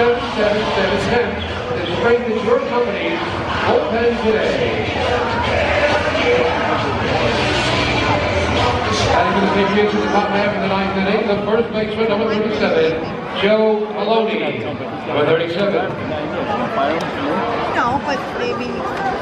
877-7777 to strengthen your company's bullpen today. Adding to the Patriots in the top half of the ninth inning, the first baseman, number 37, Joe Maloney, number 37. No, but maybe.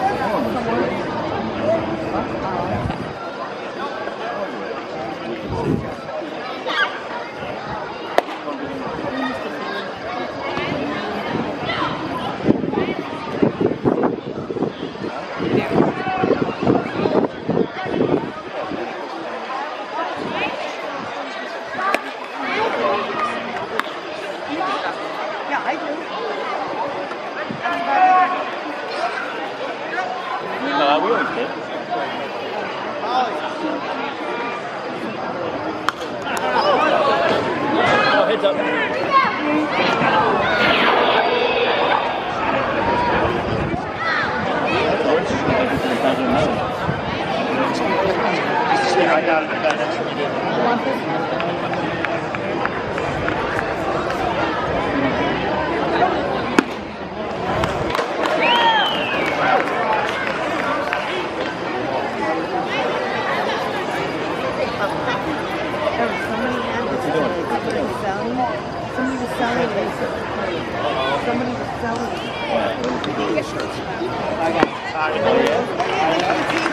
I got it. I got it. There was somebody advertising, somebody was selling, somebody was selling this. Somebody was selling. Oh, yeah.